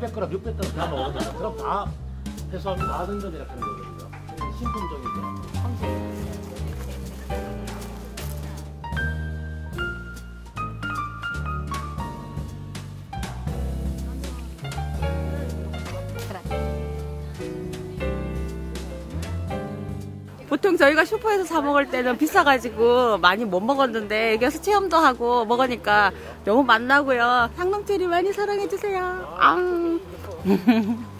200g, 600g 다 먹거든요. 그럼 다 해소하면 마등전이라 하는 거거든요. 신품종이죠. 보통 저희가 슈퍼에서 사 먹을 때는 비싸가지고 많이 못 먹었는데 여기서 체험도 하고 먹으니까 너무 맛나고요. 상놈체리 많이 사랑해주세요. 아.